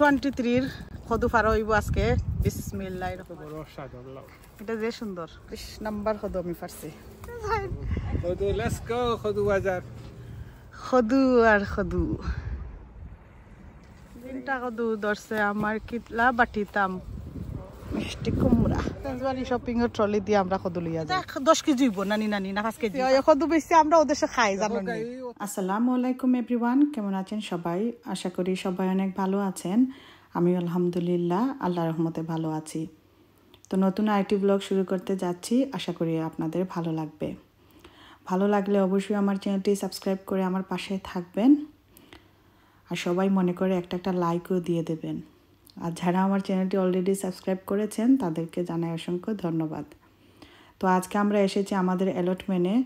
Twenty থ্রির সদু fur হইব আজকে। বিসমিল্লাহ এটা যে সুন্দর। বিশ নাম্বার সদু আমি পারছি খদু লেটস গো খদু বাজার। সদু আর তিনটা সদু ধরছে আমার কিতলা বাটিতাম মিষ্টি কুমড়া। তেজবাড়ি শপিং এর ট্রলি দিয়ে আমরা সদু লইয়া যাই। দশ কেজি হইব নানি নানি না পাঁচ কেজি। সদু বেশি আমরা ওদেশে খাই জানো আসসালামু আলাইকুম এভরিওয়ান কেমন আছেন সবাই? আশা করি সবাই অনেক ভালো আছেন। আমি আলহামদুলিল্লাহ আল্লাহ রহমতে ভালো আছি। তো নতুন আরেকটি ব্লগ শুরু করতে যাচ্ছি। আশা করি আপনাদের ভালো লাগবে। ভালো লাগলে অবশ্যই আমার চ্যানেলটি সাবস্ক্রাইব করে আমার পাশে থাকবেন। আর সবাই মনে করে একটা একটা লাইকও দিয়ে দেবেন। আর যারা আমার চ্যানেলটি অলরেডি সাবস্ক্রাইব করেছেন, তাদেরকে জানাই অসংখ্য ধন্যবাদ। তো আজকে আমরা এসেছি আমাদের অ্যালটমেন্টে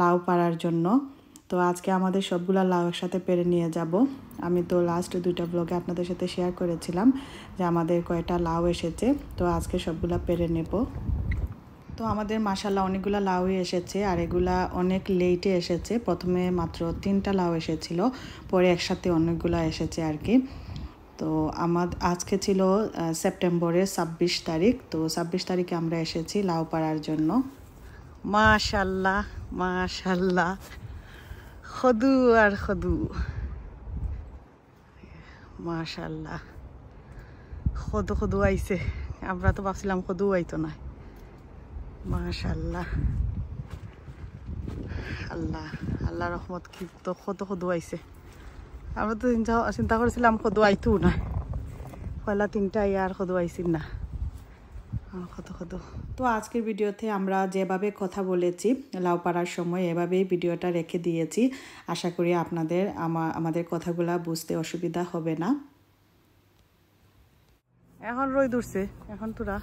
লাউ পাড়ার জন্য। তো আজকে আমাদের সবগুলা লাউ একসাথে পেরে নিয়ে যাব। আমি তো লাস্ট দুইটা ব্লগে আপনাদের সাথে শেয়ার করেছিলাম যে আমাদের কয়টা লাউ এসেছে। তো আজকে সবগুলা পেরে নেব। তো আমাদের মাসাল্লাহ অনেকগুলো লাউই এসেছে আর এগুলা অনেক লেটে এসেছে। প্রথমে মাত্র তিনটা লাউ এসেছিল, পরে একসাথে অনেকগুলো এসেছে আর কি। তো আমার, আজকে ছিল সেপ্টেম্বরের ছাব্বিশ তারিখ। তো ছাব্বিশ তারিখে আমরা এসেছি লাউ পাড়ার জন্য। মাশাল্লাহ মাশাল্লাহ। সদু আর সদু মাশাল্লাহ। সদু সদু আইছে। আমরা তো ভাবছিলাম সদু আইতো না। মাশাল্লাহ। আল্লাহ আল্লাহ রহমত কি, তো সদু সদু আইছে। আমরা তো চিন্তা চিন্তা করেছিলাম সদু আইতো না। পয়লা তিনটা ইয়ার সদু আইছিল না। কত কত তো আজকের ভিডিওতে আমরা যেভাবে কথা বলেছি লাউ পাড়ার সময় এভাবেই ভিডিওটা রেখে দিয়েছি। আশা করি আপনাদের আমা- আমাদের কথাগুলা বুঝতে অসুবিধা হবে না। এখন রই দূরছে এখন তোরা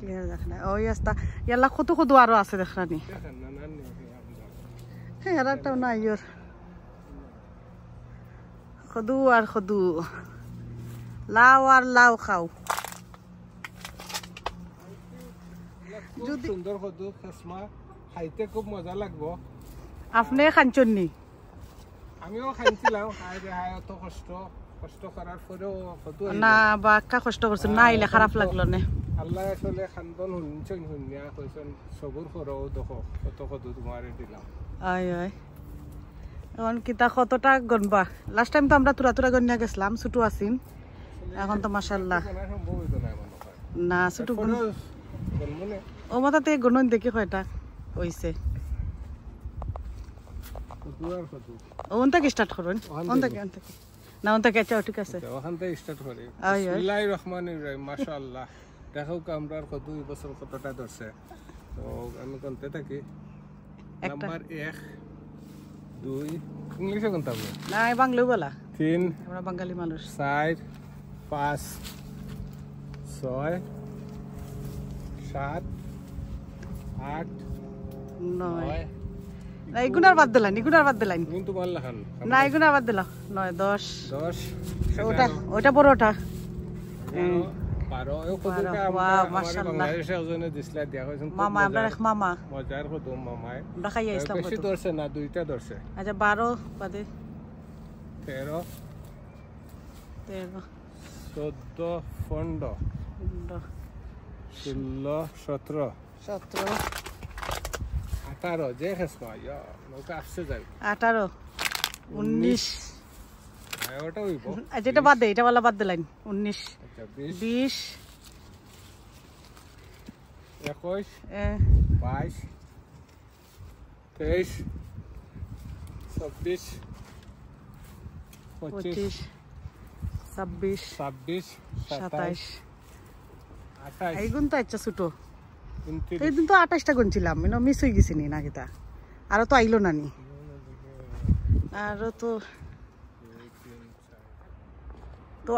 ক্লিয়ার দেখ না ওই রাস্তা। ইয়ালা কত কত আরও আছে দেখানি হ্যাঁ আর একটাও নাই ইয়োর সদু আর সদু লাউ আর লাউ খাও। খুব সুন্দর খদু খেসমা খাইতে খুব মজা লাগবো। আপনি নি? আমিও খাইছিলাম খাই রে খাই অত কষ্ট। কষ্ট করার পরেও খদু না বা কা কষ্ট করছে না আইলে খারাপ লাগল নে? আল্লাহ আসলে খান্দন শুনছেন শুনিয়া কইছেন সবুর করো দেখো কত খদু তোমারে দিলাম। আয় আয় এখন কিতা কতটা গনবা লাস্ট টাইম তো আমরা তুরা তুরা গনিয়া গেছিলাম ছুটু আছিম এখন তো মাসাল্লাহ না ছুটু ও মাথাতে গণন দেখি কয়টা হইছে। ওন থেকে স্টার্ট করুন। ওন থেকে? ওন থেকে না ওন থেকে আচ্ছা ঠিক আছে। ওখান থেকে স্টার্ট করি। আয়, আয়। বিসমিল্লাহ রহমান ইব্রাহিম মাশাআল্লাহ। দেখো কামরার কত এই বছর কতটা ধরছে। তো আমি কোনতে থাকি? নাম্বার এক। দুই ইংলিশে কোনটা হবে? না বাংলাও বলা তিন আমরা বাঙালি মানুষ। চার পাঁচ ছয় সাত আট নয়। না এগুনার বাদ দিলাম এগুনার বাদ দিলাম। কিন্তু লাখান না এগুনার বাদ দিলাম। নয় দশ। দশ ওটা ওটা বড়টা এগারো, এই কতটা বারো, আমরা মাশাআল্লাহ। ওজনে দিছিলা দিয়া কইছেন মামা আমরা এক মামা। মজার কত মামায় আমরা খাইয়া ইসলাম কত ধরছে না দুইটা ধরছে আচ্ছা বারো বাদে। তেরো তেরো চোদ্দ পনেরো পনেরো, ষোলো সতেরো সতেরো আঠারো যে খেসমা ইয়া নৌকা আসছে যাই আঠারো উনিশ। ওটা হইব আচ্ছা এটা বাদ দে এটা বলা বাদ দিলাম উনিশ। বিশ। একুশ। বাইশ। তেইশ। চব্বিশ। পঁচিশ। ছাব্বিশ। ছাব্বিশ। সাতাইশ। আঠাইশ। এইগুন তো আচ্ছা ছোটো। উনত্রিশ। এইদিন তো আঠাশটা গুনছিলাম মানে মিস হয়ে গেছি নি না কিতা আরও তো আইলো না নি। আরও তো তো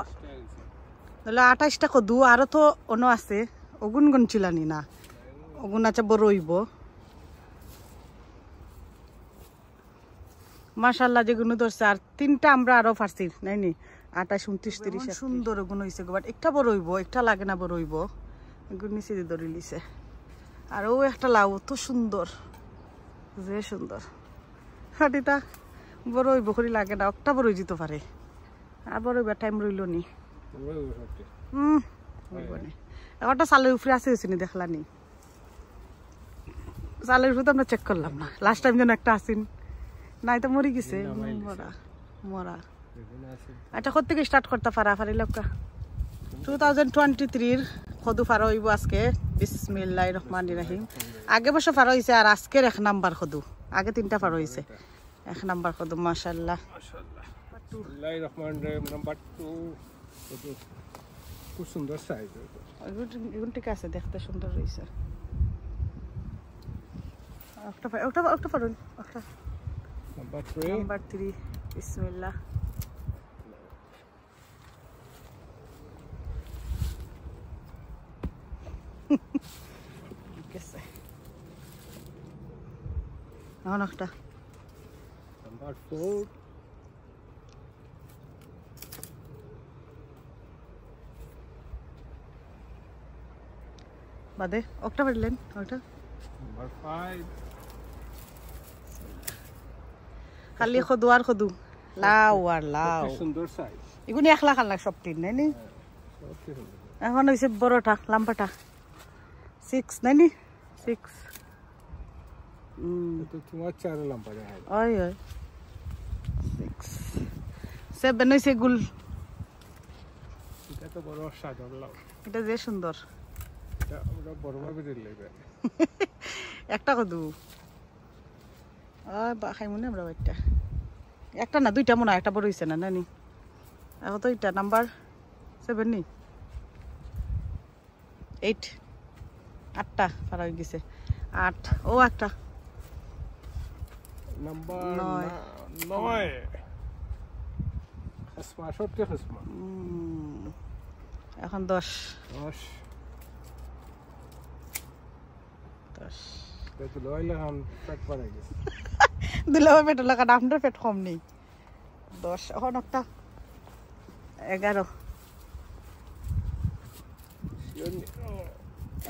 তাহলে আঠাশটা কদু আরও তো অন্য আছে। ওগুন গুন চিলানি না। ওগুন আচ্ছা বড় হইব। মাশাল্লাহ যেগুলো ধরছে আর তিনটা আমরা আরও ফারছি নাই নি আঠাশ উনত্রিশ তিরিশ সুন্দর ওগুন হয়েছে বাট একটা বড় হইব একটা লাগে না বড় হইব। এগুলো নিচে দিয়ে ধরে লিছে আর ও একটা লাউ তো সুন্দর। যে সুন্দর। হাটিটা বড় হইব করি লাগে না একটা বড় হয়ে যেতে পারে। আর বড় এবার টাইম রইল নি। ওই ওই সত্যি। হুম হইব নি এবারটা চালের উপরে আসে হয়েছে নি দেখলা চালের উপরে তো আমরা চেক করলাম না। লাস্ট টাইম যেন একটা আসিন নাই তো মরি গেছে। মরা মরা। এটা কত থেকে স্টার্ট করতে পারা পারি লোকা টু থাউজেন্ড টোয়েন্টি থ্রির সদু ফারো হইব আজকে। রহমান রাহিম। আগে বছর ফারো হয়েছে আর আজকের এক নাম্বার সদু আগে তিনটা ফারো হয়েছে এক নাম্বার মাশাল্লাহ মাশাআল্লাহ। বিসমিল্লাহির নাম্বার টু। কত খুব সুন্দর সাইজ এগুন- এগুন ঠিক আছে দেখতে সুন্দর রয়েছে একটা ফা- একটা একটা ফারুন একটা নাম্বার থ্রি নাম্বার থ্রি বিসমিল্লাহ গেছে এখন একটা নাম্বার ফোর বাদে একটা পারলেন ওটা খালি সদু আর সদু। লাও আর সাইজ এগুলি এক লাখ আর সব তিন নাই নি? এখন হয়েছে বড়টা লাম্বাটা। সিক্স নাই নি? সিক্স। ওই ওই। সিক্স সেভেন হয়েছে গুল। এটা তো বড় এটা যে সুন্দর। একটা কদু। বা খাই মনে আমরা একটা একটা না দুইটা মনে একটা বড় হয়েছে না নানি? এখন তো এটা নাম্বার সেভেন নি? এইট আটটা পারা হয়ে গেছে। আট। ও একটা নাম্বার নয়। এখন দশ। দশ। এখন পেট বাড়াই গেছে দিলে আমার পেট লাগা আপনার পেট কম নেই। দশ এখন একটা। এগারো।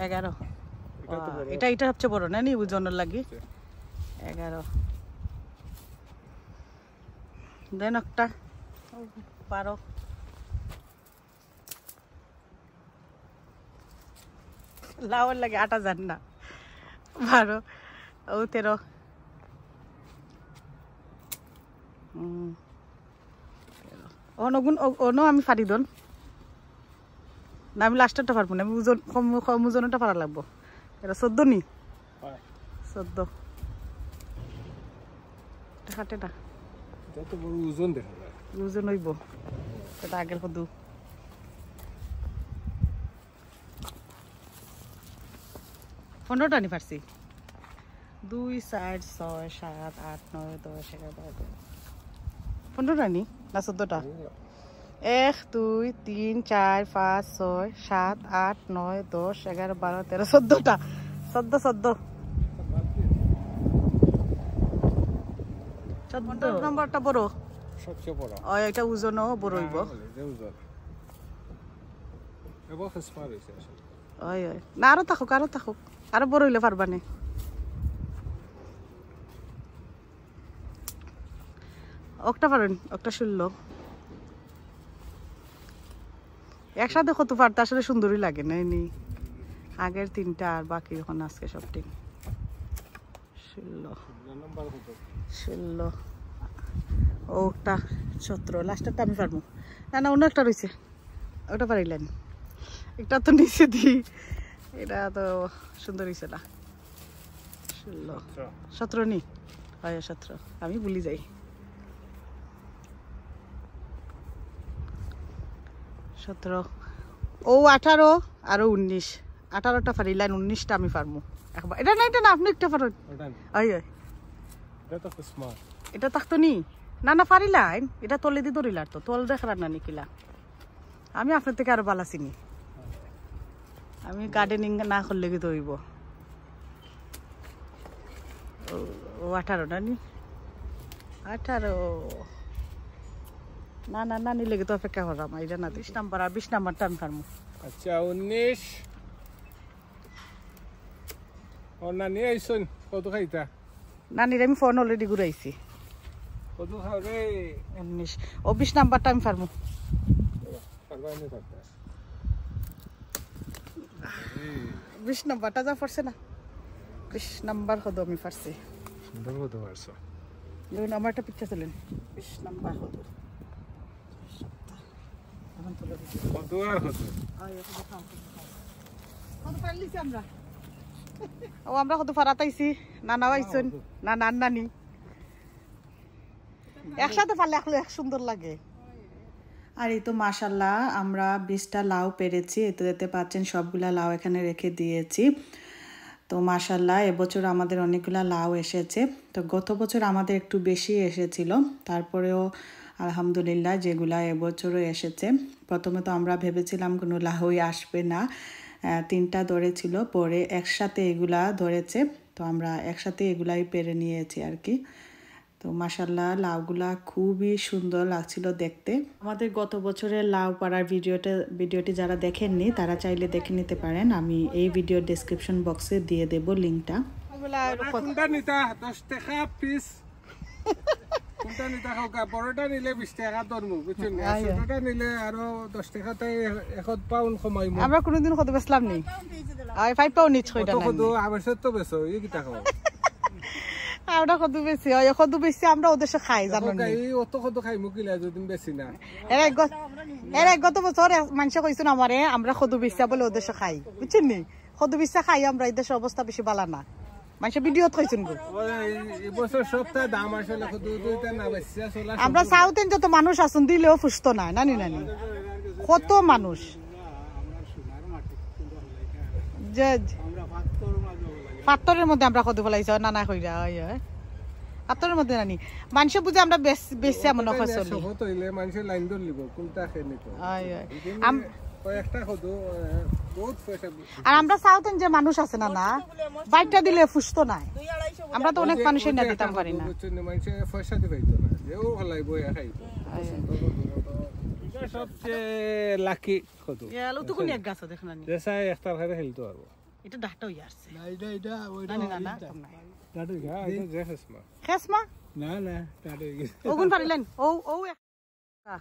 এগারো। এটা। এটা এটা সবচেয়ে বড় না নি? ওজনের লাগি। এগারো। দেন একটা। বারো। লাউর লাগে আটা যান না। বারো ও তেরো। অনগুণ অন আমি ফারি দন। না আমি লাস্টেরটা পারব না আমি ওজন কম কম ওজনেরটা পারা লাগবো। এটা চোদ্দ নি। চোদ্দ। এটা না। ওজন দেখা ওজন হইব। এটা আগের কদু পনেরোটা নি পারছি দুই চার ছয় সাত আট নয় দশ এগারো বারো পনেরোটা নি? না চোদ্দটা? এক দুই তিন চার পাঁচ ছয় সাত আট নয় দশ এগারো বারো তেরো চোদ্দটা। চোদ্দ চোদ্দ। চোদ্দ নম্বরটা বড়। সবচেয়ে বড়। ও এটা ওজনও বড় হইব। ওজন। এবার খসমা রয়েছে আসলে ওই ওই না আরও থাকুক আরও থাকুক। আরও বড় হইলে পারবা নে একটা পারেন একটা শুনলো একসাথে কত পারতে আসলে সুন্দরই লাগে না নি? আগের তিনটা আর বাকি এখন আজকে সব তিন। ষোলো। আমি পারব। না না, অন্য একটা ওটা পারিলেন। একটা তো নিচে দি এটা তো সুন্দর হয়েছে না ষোলো। সতেরো। নি? হয় সতেরো। আমি ভুলি যাই। সতেরো। ও আঠারো আরও উনিশ। আঠারোটা পারিলেন উনিশটা আমি পারব একবার এটা না এটা না আপনি একটা পারেন। ওই ওই এটা তো থাকতো নি? না না পারিলাইন এটা তলে দি ধরিলার তো। তল দেখার না নিকিলা আমি আপনার থেকে আরও বালা চিনি। আমি গার্ডেনিং না করলে কি ধরিব ও- আঠারো না নি আঠারো। না না না নিলে তো অপেক্ষা করাম এটা না বিশ নাম্বার আর বিশ নাম্বারটা আমি পারব আচ্ছা উনিশ। ও নানি আইসন কত খাইতা? নানির আমি ফোন অলরেডি ঘুরাইছি। কদু খাও রে উনিশ। ও বিশ নাম্বারটা আমি পারব পারবা বিশ নাম্বারটা যা পারছে না। বিশ নাম্বার হতো আমি পারছি সুন্দর পারছ পিকচার তোলেন। বিশ নাম্বার হতো আমরা। ও আমরা কত ফারাতাইছি নানা আইছুন। না নান নানি। একসাথে পারলে এক সুন্দর লাগে। আর এই তো মাসাল্লাহ আমরা বিশটা লাউ পেরেছি এতে দেখতে পাচ্ছেন সবগুলা লাউ এখানে রেখে দিয়েছি। তো মাসাল্লাহ এবছর আমাদের অনেকগুলা লাউ এসেছে। তো গত বছর আমাদের একটু বেশি এসেছিল, তারপরেও আলহামদুলিল্লাহ যেগুলা এবছরও এসেছে। প্রথমে তো আমরা ভেবেছিলাম কোনো লাউই আসবে না তিনটা ধরেছিল, পরে একসাথে এগুলা ধরেছে, তো আমরা একসাথে এগুলাই পেরে নিয়েছি আর কি। তো মাসাল্লাহ লাউগুলা খুবই সুন্দর লাগছিল দেখতে। আমাদের গত বছরের লাউ পাড়ার ভিডিওটা ভিডিওটি যারা দেখেননি তারা চাইলে দেখে নিতে পারেন। আমি এই ভিডিও ডেসক্রিপশন বক্সে দিয়ে দেব লিঙ্কটা কোনটা নিতা? দশ টাকা পিস কোনটা নিতা? খাওকা বড়টা নিলে বিশ টাকা ধরমু বুঝছেন? আয়, আয়। ছোটটা নিলে আরও দশ টাকাতে এখন পাউন্ড কমাইমু। আমরা কোনোদিন কত বেসলাম নি? ফাইভ নাই। কদু আবার তো বেছো এই কিতা খাও আমরা বেশি হয় বেশি আমরা ওদের সাথে খাই জানো নি? অত কত খাইমু কিলা যদি বেশি না। এর এক গত বছর মানুষ কইছেন আমারে আমরা সদু বিশ্বাস বলে ওদের সাথে খাই। বুঝছেন নি? খাই আমরা এই দেশের অবস্থা বেশি বালা না। মানুষের ভিডিওত কইছেন গো। ওই এই দাম আসলে কদু দুইটা না বেশি চলা আমরা সাউথেন যত মানুষ আছেন দিলেও সুস্থ নাই নানি নানি? কত মানুষ? যে পাত্তরের মধ্যে আমরা কত ফলাইছি নানা কইরা হয় হয়। পাত্তরের মধ্যে নানি। মানুষ বুঝে আমরা বেশ বেশি এমন ফসলি হইলে মানুষের লাইন ধর লিব কোনটা খেয়ে নিত হয় হয়। আম- কয়েকটা কদু বহুত পয়সা আর আমরা সাউথেন যে মানুষ আছে না না? বাইকটা দিলে সুস্থ নাই। আমরা তো অনেক মানুষের না দিতাম পারি না। মানুষে পয়সা দিবে তো না যেও ভালাই বই খাই সবচেয়ে লাকি কদু। লুতুকুনি এক গাছ দেখ নানি। যেসাই একটা ভাবে খেলতে পারব এটা ডাকটা হই আসছে নানি না না কম নাই হ্যাঁ, এটা যে হেসমা। খেস মা না না তাতে ওগুন পারিলেন ও ও একটা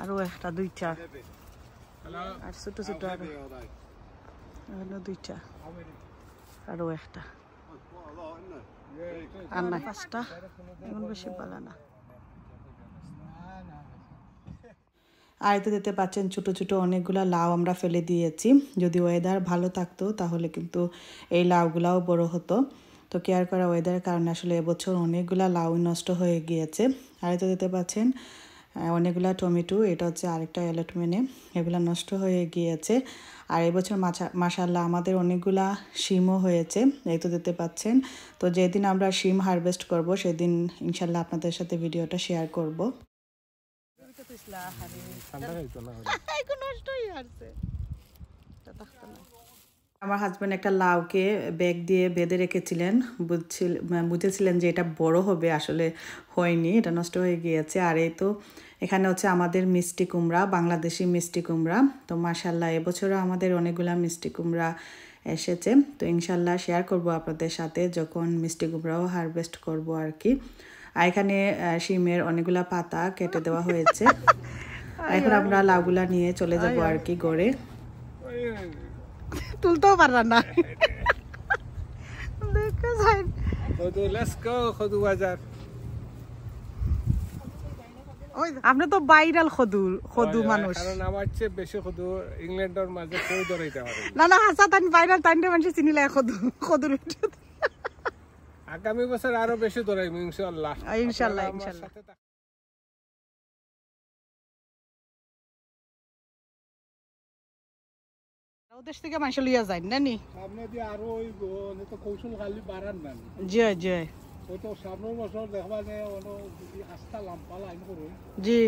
আরও একটা দুইটা আর ছোট ছোট আরও হলো দুইটা আরও একটা আর নাই পাঁচটা এখন বেশি ভালো না আর এতে দেখতে পাচ্ছেন ছোট ছোট অনেকগুলা লাউ আমরা ফেলে দিয়েছি। যদি ওয়েদার ভালো থাকতো, তাহলে কিন্তু এই লাউগুলাও বড় হতো। তো কেয়ার করা ওয়েদারের কারণে আসলে এবছর অনেকগুলা লাউ নষ্ট হয়ে গিয়েছে। আর এতে দেখতে পাচ্ছেন অনেকগুলা টমেটো, এটা হচ্ছে আরেকটা এলটমেনে এগুলা নষ্ট হয়ে গিয়েছে। আর এবছর মাছা মাসাল্লাহ আমাদের অনেকগুলা শিমও হয়েছে, এই তো দেখতে পাচ্ছেন। তো যেদিন আমরা শিম হারভেস্ট করব, সেদিন ইনশাল্লাহ আপনাদের সাথে ভিডিওটা শেয়ার করব। ঠান্ডা খাইতো না? এখন নষ্ট হয়ে আসছে এটা থাকতো না। আমার হাজব্যান্ড একটা লাউকে ব্যাগ দিয়ে বেঁধে রেখেছিলেন। বুঝছিল মানে বুঝেছিলেন যে এটা বড় হবে আসলে হয়নি এটা নষ্ট হয়ে গিয়েছে। আর এই তো এখানে হচ্ছে আমাদের মিষ্টি কুমড়া বাংলাদেশি মিষ্টি কুমড়া। তো মাসাল্লাহ এবছরও আমাদের অনেকগুলা মিষ্টি কুমড়া এসেছে। তো ইনশাল্লাহ শেয়ার করব আপনাদের সাথে যখন মিষ্টি কুমড়াও হারভেস্ট করব আর কি। আর এখানে শিমের অনেকগুলা পাতা কেটে দেওয়া হয়েছে। এখন আমরা লাউগুলা নিয়ে চলে যাব আর কি গড়ে তুলতেও পারলাম না। আপনি তো বাইরাল খদু খদু মানুষ। কারণ আমার চেয়ে বেশি কদু ইংল্যান্ডের মাঝে কেউ ধরাইতে পারে না। না না হাসা তান বাইরাল তাইনটা মানুষ চিনিলে খদু খদুর আগামী বছর আরও বেশি ইনশাআল্লাহ, আপনারা আমার ইনশাআল্লাহ। সাথে থেকে। মানুষ লইয়া যায় না নি? সামনে দিয়ে আরও ওই তো কৌশল খালি বাড়ান না জয় জয় ওই তো সামনের বছর দেখবা যে যদি আস্থা লাম্পা লাইন করো জি।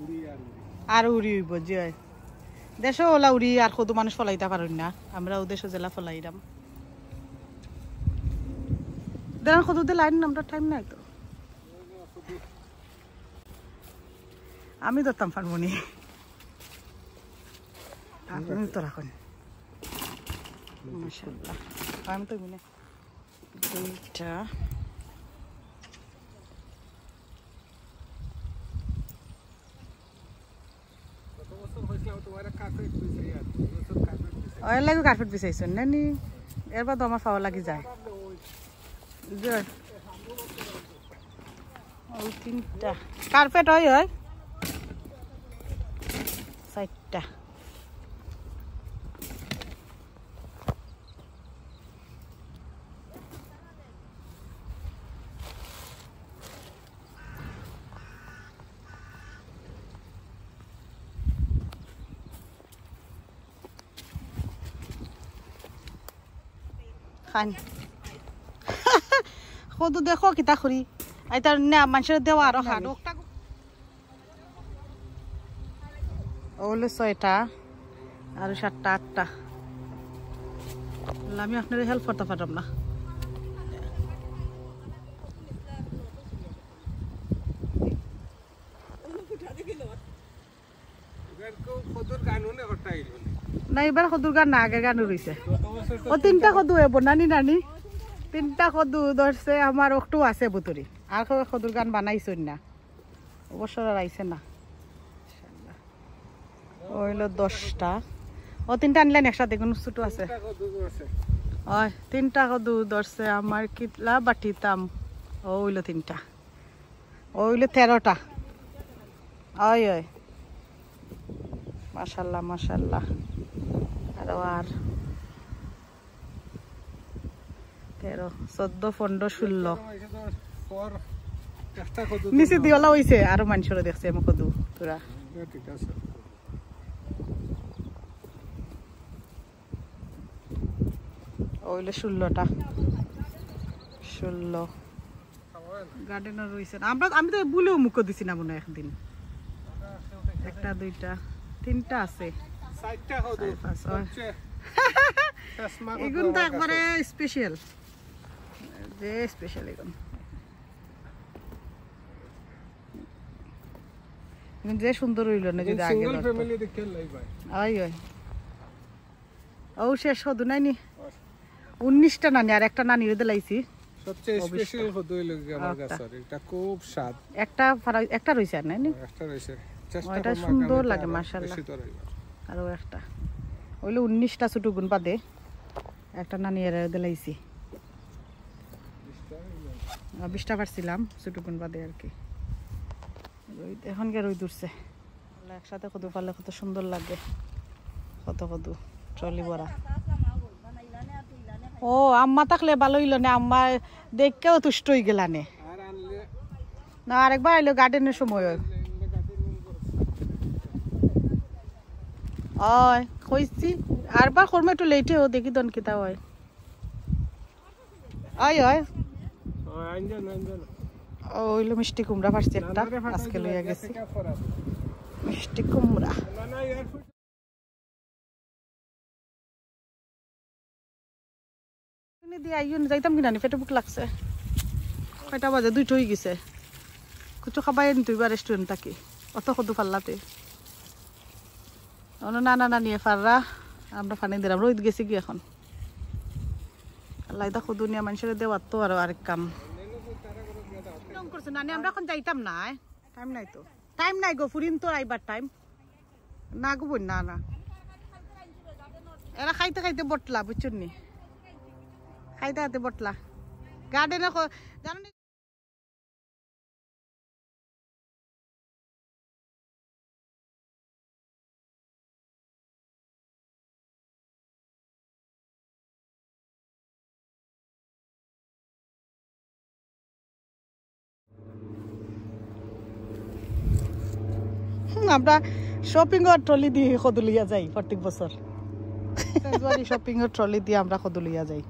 উড়ি আর উড়ি। আর উড়ি হইব জয় দেশ ওলা উড়ি আর কত মানুষ ফলাইতে পারেন না। আমরা ওদেশ জেলা ফলাইরাম। লাইন আমরা টাইম নাই তো। আমি ধরতাম পারবনি আপনি তো রাখুন। মাশাআল্লাহ। তো গুনে দুইটা। কার্পেট এবাৰ দমা ফাৱ লাগি যায়। যে ওই তিনটা কার্পেট হয় হয় চারটা খান সদু দেখো কিতা খুরি আইতার না মানুষের দেওয়া আরও খান ওগুলো ছয়টা আর সাতটা আটটা আমি আপনার হেল্প করতে পারলাম না। নে এবার সদুর গান না আগে গান রয়েছে ও তিনটা সদু এব নানি নানি। তিনটা সদু ধরছে আমার একটু আছে বুতরি আর কেউ সদুর গান বানাইছই না। অবসর আর আইছে না। ওইল দশটা। ও তিনটা আনলেন একসাথে? কোনো ছোটো আছে? ওই তিনটা সদু ধরছে আমার কিতলা বাটিতাম ও ওইল তিনটা। ওইল তেরোটা ওই ওই মাশাল্লাহ মাশাল্লাহ। আরও আর তেরো চোদ্দ পনেরো ষোলো নিচে দিওলা হইছে আরও দেখছে আমি কদু তোরা ঠিক আছে। ওইলে ষোলোটা ষোলো গার্ডেনও রয়েছে। আমরা আমি তো বলেও মুখ দিছি না মনে একদিন। একটা দুইটা তিনটা আছে। এগুন তো একবারে। স্পেশাল যে স্পেশাল যে সুন্দর হইল না যদি আগে ভাই ওই। ও শেষ হদু নাইনি উনিশটা নানি আর একটা নানি রেদে লাইছি। সবচেয়ে স্পেশাল হইল কি আমার আচ্ছা। এটা খুব স্বাদ। একটা একটা রয়েছে আর নাইনি একটা চেষ্টা ওইটা সুন্দর লাগে, মাশাআল্লাহ। একটা। ওইলে উনিশটা ছোটো গুণ বাদে একটা নানি এর দিলাইছি বিশটা পারছিলাম ছোটো গুণ বাদে আর কি। এখন কে রোদ উঠছে। একসাথে কদু পারলে কত সুন্দর লাগে। কত কদু, ট্রলি ভরা। ও, আম্মা থাকলে ভালো হইল না, আম্মা দেখকেও তুষ্ট হয়ে গেলানে। না, আরেকবার আইলো গার্ডেনের সময়। হয় কইছি, আরবার করমে, একটু লেটে দেখি দন কিতা হয় ওই ওই ও, আনজান, আনজান। ওইলো মিষ্টি কুমড়া পারছি একটা। আজকে লইয়া গেছি। মিষ্টি কুমড়া। দিয়ে আইও যাইতাম কিনা নি পেটে বুক লাগছে। কয়টা বাজে দুইটা হয়ে গেছে। কিছু খাবাই নি তুই বা রেস্টুরেন্ট থাকি অত কদু পাল্লাতে অন্য না না না নিয়ে আমরা ফানি দিলাম রোদ গেছি কি এখন? আল্লাহ খুদুনিয়া মানুষের দেওয়ার তো আরও আরেক কাম। করছে আমরা এখন যাইতাম না টাইম নাই তো। টাইম নাই গো ফুরিন তো আইবার টাইম না গো বোন না না। এরা খাইতে খাইতে বটলা বুঝছেন নি? খাইতে খাইতে বটলা। গার্ডেন জানো আমরা শপিং এর ট্রলি দিয়ে সদুলিয়া যাই প্রত্যেক বছর। শপিং এর ট্রলি দিয়ে আমরা সদুলিয়া যাই।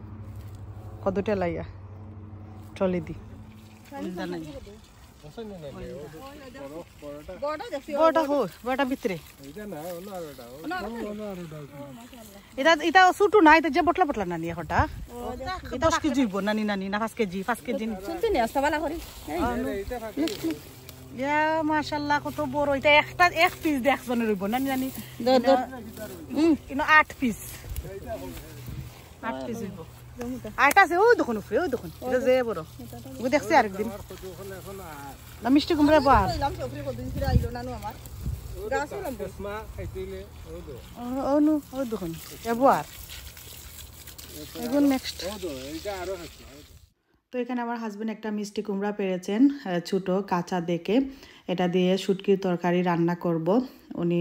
সদুতে লাইয়া ট্রলি দি। এটা যে বটলা বটলা দশ কেজি নানি নানি না পাঁচ কেজি পাঁচ কেজি। ইয়া মাশাল্লাহ কত বড়। এটা একটা এক পিস দেখজনের হইব নানি নানি কিন্তু আট পিস আট পিস হইব। আট আছে ওই দেখুন উপরে ওই দেখুন। এটা যে বড়। ওই দেখছি আরেকদিন। না মিষ্টি কুমড়া ও অনু ও দেখুন এবার। এগুলো নেক্সট এইটা আরও খাইছে তো এখানে আমার হাজব্যান্ড একটা মিষ্টি কুমড়া পেরেছেন ছোট কাঁচা দেখে। এটা দিয়ে শুটকির তরকারি রান্না করব। উনি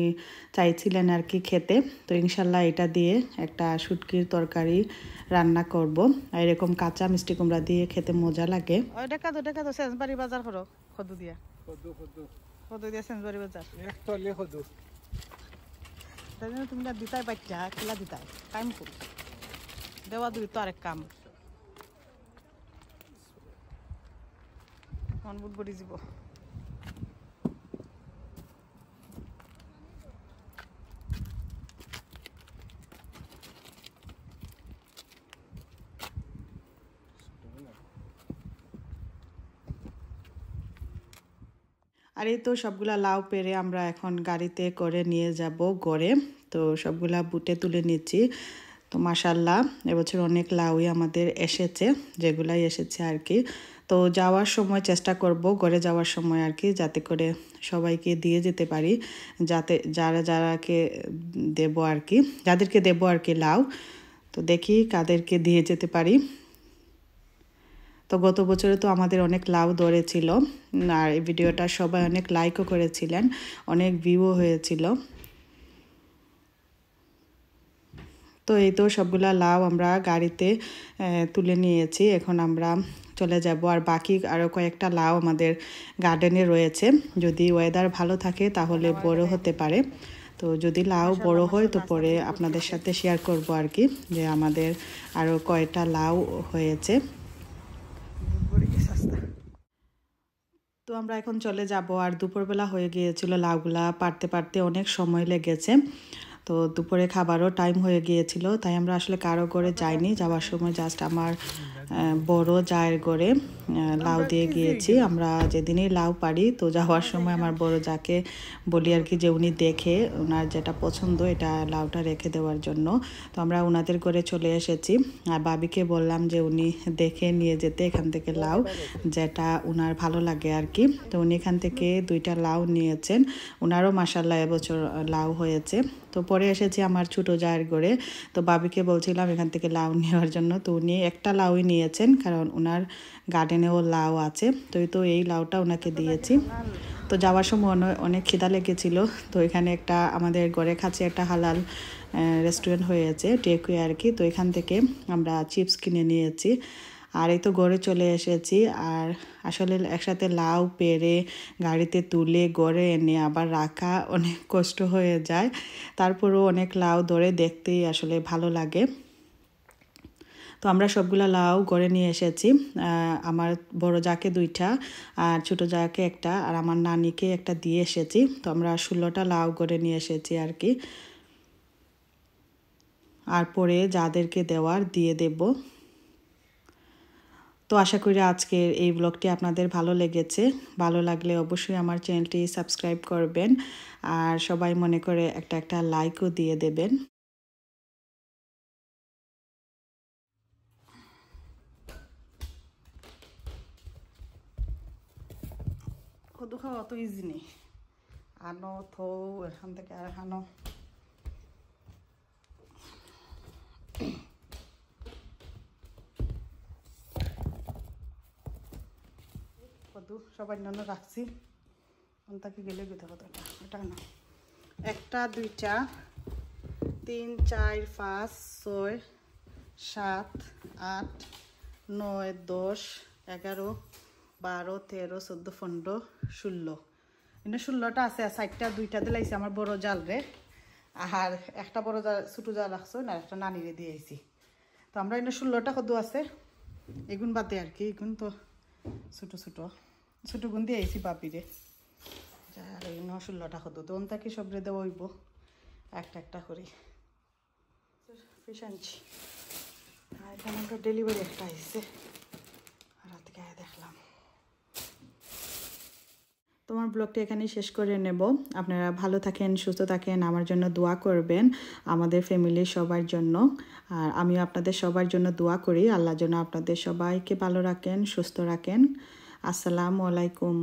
চাইছিলেন আর কি খেতে। তো ইনশাল্লাহ এটা দিয়ে একটা শুটকির তরকারি রান্না করব। আর এরকম কাঁচা মিষ্টি কুমড়া দিয়ে খেতে মজা লাগে। সেন্সবাড়ি বাজার করো সদু দিয়া। খদু খদু দিয়া সেন্সবাড়ি বাজার। খদু তুমি দিতাই বাচ্চা খেলা দিতাই। টাইম দেওয়া দুই তো আরেক কাম। মন বুট বডি যাব আর এই তো সবগুলা লাউ পেরে আমরা এখন গাড়িতে করে নিয়ে যাব গড়ে। তো সবগুলা বুটে তুলে নিচ্ছি। তো মাসাল্লাহ এবছর অনেক লাউই আমাদের এসেছে, যেগুলাই এসেছে আর কি। তো যাওয়ার সময় চেষ্টা করব ঘরে যাওয়ার সময় আর কি, যাতে করে সবাইকে দিয়ে যেতে পারি, যাতে যারা যারাকে দেব আর কি, যাদেরকে দেব আর কি লাউ, তো দেখি কাদেরকে দিয়ে যেতে পারি। তো গত বছরে তো আমাদের অনেক লাভ ধরেছিল আর এই ভিডিওটা সবাই অনেক লাইকও করেছিলেন, অনেক ভিউও হয়েছিল। তো এই তো সবগুলা লাউ আমরা গাড়িতে তুলে নিয়েছি, এখন আমরা চলে যাব। আর বাকি আরও কয়েকটা লাউ আমাদের গার্ডেনে রয়েছে। যদি ওয়েদার ভালো থাকে তাহলে বড় হতে পারে। তো যদি লাউ বড় হয় তো পরে আপনাদের সাথে শেয়ার করব আর কি, যে আমাদের আরও কয়টা লাউ হয়েছে। তো আমরা এখন চলে যাব। আর দুপুরবেলা হয়ে গিয়েছিল লাউগুলা পারতে পারতে অনেক সময় লেগেছে। তো দুপুরে খাবারও টাইম হয়ে গিয়েছিল, তাই আমরা আসলে কারও করে যাইনি। যাওয়ার সময় জাস্ট আমার বড় জায়ের করে লাউ দিয়ে গিয়েছি। আমরা যেদিনই লাউ পারি তো যাওয়ার সময় আমার বড় যাকে বলি আর কি যে উনি দেখে ওনার যেটা পছন্দ এটা লাউটা রেখে দেওয়ার জন্য। তো আমরা ওনাদের করে চলে এসেছি। আর বাবিকে বললাম যে উনি দেখে নিয়ে যেতে এখান থেকে লাউ যেটা উনার ভালো লাগে আর কি। তো উনি এখান থেকে দুইটা লাউ নিয়েছেন। ওনারও মাসাল্লাহ এবছর লাউ হয়েছে। তো পরে এসেছি আমার ছোটো জায়ের করে তো বাবিকে বলছিলাম এখান থেকে লাউ নেওয়ার জন্য। তো উনি একটা লাউই নিয়েছেন, কারণ ওনার গার্ডেনেও লাউ আছে। তো তো এই লাউটা ওনাকে দিয়েছি। তো যাওয়ার সময় অনে- অনেক খিদা লেগেছিল। তো এখানে একটা আমাদের ঘরের কাছে একটা হালাল রেস্টুরেন্ট হয়েছে, টেকুয়ে আর কি। তো এখান থেকে আমরা চিপস কিনে নিয়েছি। আর এই তো গড়ে চলে এসেছি। আর আসলে একসাথে লাউ পেরে, গাড়িতে তুলে, গড়ে এনে আবার রাখা অনেক কষ্ট হয়ে যায়। তারপরেও অনেক লাউ ধরে দেখতেই আসলে ভালো লাগে। তো আমরা সবগুলা লাউ গড়ে নিয়ে এসেছি। আমার বড় যাকে দুইটা, আর ছোটো যাকে একটা, আর আমার নানিকে একটা দিয়ে এসেছি। তো আমরা ষোলোটা লাউ গড়ে নিয়ে এসেছি আর কি। আর পরে যাদেরকে দেওয়ার দিয়ে দেব। তো আশা করি আজকের এই ব্লগটি আপনাদের ভালো লেগেছে। ভালো লাগলে অবশ্যই আমার চ্যানেলটি সাবস্ক্রাইব করবেন আর সবাই মনে করে একটা একটা লাইকও দিয়ে দেবেন। খাওয়া অত ইজি নেই। আনো, থৌ, এখান থেকে আর আনো। কদু সবাই জন্য রাখছি তাকে গেলে গেতে কত এটা না। একটা, দুইটা, তিন, চার, পাঁচ, ছয়, সাত, আট, নয়, দশ, এগারো, বারো, তেরো, চোদ্দ, পনেরো, ষোলো। এনে ষোলোটা আছে, আর চারটা, দুইটা আমার বড় জাল রে। আর একটা বড় জাল, ছোটো জাল রাখছো, না, একটা নানিরে দিয়ে আইছি। তো আমরা এনে ষোলোটা কদু আছে, এগুন বাদে আর কি, এগুন তো ছোটো ছোটো। ছোটো গুণ দিয়ে আইছি বাপিরে। আর এগুলো ষোলোটা হতো, তো তাকে সবরে দেওয়া হইব। একটা একটা করে। ফিশ আনছি আর এখানে তো ডেলিভারি একটা আসছে রাত গায়ে দেখলাম। তোমার ব্লগটি এখানেই শেষ করে নেব। আপনারা ভালো থাকেন, সুস্থ থাকেন, আমার জন্য দোয়া করবেন আমাদের ফ্যামিলির সবার জন্য। আর আমিও আপনাদের সবার জন্য দোয়া করি। আল্লাহ যেন আপনাদের সবাইকে ভালো রাখেন, সুস্থ রাখেন। আসসালামু আলাইকুম।